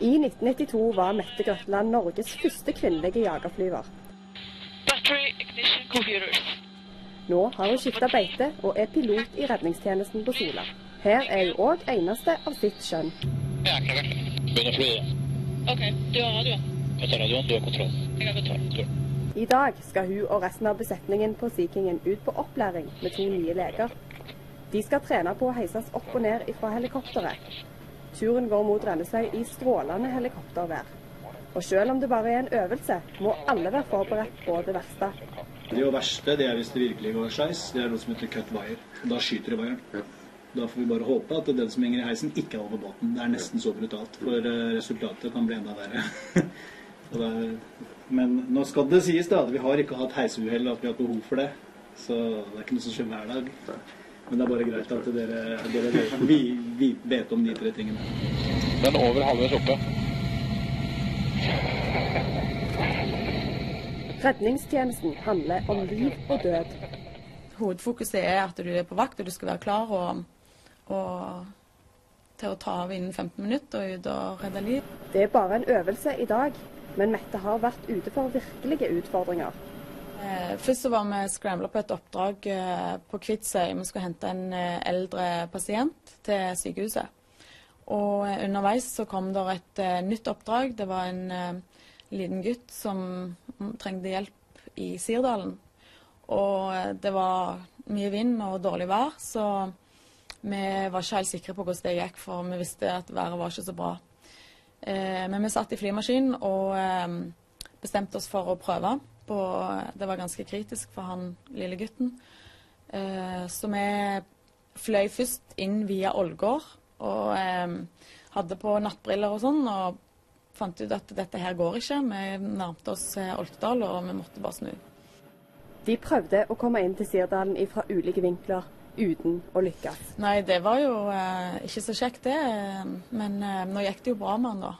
I 1992 var Mette Grøtland Norges første kvinnelige jagerflyver. Nå har hun skifta beite og er pilot i redningstjenesten på Sola. Her er hun òg eneste av sitt skjønn. Begynn å fly. OK, du har radioen. Jeg tar radioen, du har kontroll. Jeg har kontroll. I dag skal hun og resten av besetningen på Sea Kingen ut på opplæring med to nye leger. De skal trene på å heises opp og ned fra helikopteret. Turen går mot Rennesøy i strålende helikoptervær. Og selv om det bare er en øvelse, må alle være forberedt på det verste. Det jo verste det er hvis det virkelig går skeis. Det er noe som heter cut wire. Da skyter det wiren. Da får vi bare håpe at den som henger i heisen, ikke er over båten. Det er nesten så brutalt, for eh, resultatet kan bli enda verre. Er, men nå skal det sies da at vi har ikke hatt heisuhell, at vi har hatt behov for det. Så det er ikke noe som skjer hver dag. Men det er bare greit at dere, dere vet, vi, vi vet om de tre tingene. Den er over halvveis oppe. Redningstjenesten handler om liv og død. Hovedfokuset er at du er på vakt, og du skal være klar og, og til å ta av innen 15 minutter og ut og redde liv. Det er bare en øvelse i dag, men Mette har vært ute for virkelige utfordringer. Eh, først så var vi scrambla på et oppdrag eh, på Kvitsøy. Vi skulle hente en eh, eldre pasient til sykehuset. Og eh, underveis så kom det et eh, nytt oppdrag. Det var en eh, liten gutt som trengte hjelp i Sirdalen. Og eh, det var mye vind og dårlig vær, så vi var ikke helt sikre på hvordan det gikk, for vi visste at været var ikke så bra. Eh, men vi satt i flymaskinen og eh, bestemte oss for å prøve. På, det var ganske kritisk for han lille gutten. Eh, så vi fløy først inn via Ålgård og eh, hadde på nattbriller og sånn. og fant ut at dette her går ikke. Vi nærmte oss eh, Olkdal, og vi måtte bare snu. De prøvde å komme inn til Sirdalen fra ulike vinkler, uten å lykkes. Nei, det var jo eh, ikke så kjekt, det. Men eh, nå gikk det jo bra med han, da.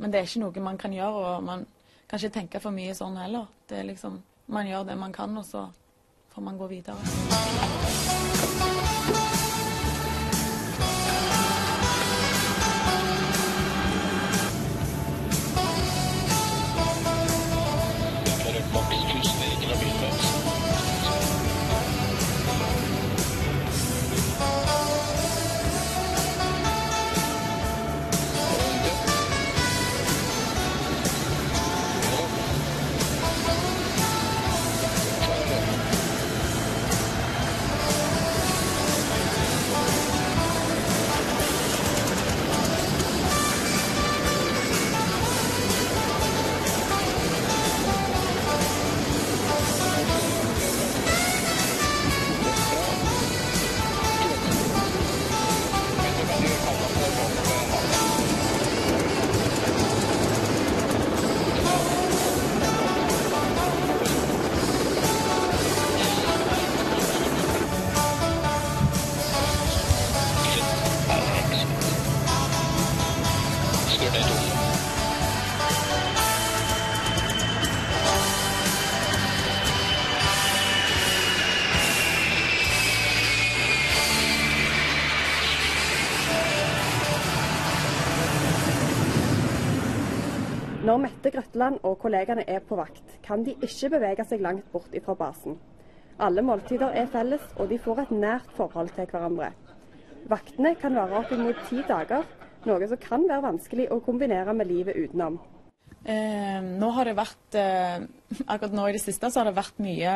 Men det er ikke noe man kan gjøre, og man kan ikke tenke for mye sånn heller. Det er liksom, Man gjør det man kan, og så får man gå videre. Når Mette Grøtland og kollegene er på vakt, kan de ikke bevege seg langt bort fra basen. Alle måltider er felles, og de får et nært forhold til hverandre. Vaktene kan vare oppimot ti dager, noe som kan være vanskelig å kombinere med livet utenom. Eh, nå har det vært eh, Akkurat nå i det siste så har det vært mye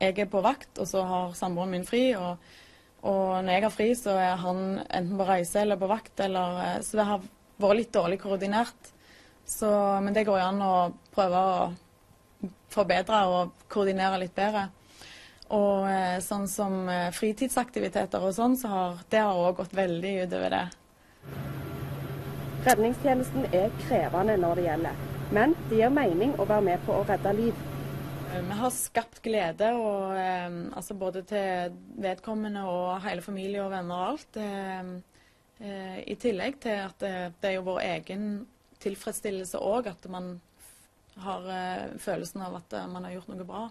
Jeg er på vakt, og så har samboeren min fri. Og, og når jeg har fri, så er han enten på reise eller på vakt. Eller, eh, så det har vært litt dårlig koordinert. Så, men det går jo an å prøve å forbedre og koordinere litt bedre. Og eh, sånn som eh, fritidsaktiviteter og sånn, så har det har òg gått veldig utover det. Redningstjenesten er krevende når det gjelder, men det gir mening å være med på å redde liv. Eh, Vi har skapt glede, og, eh, altså både til vedkommende og hele familie og venner og alt. Eh, eh, I tillegg til at det, det er jo vår egen tilfredsstillelse òg, at man har eh, følelsen av at eh, man har gjort noe bra.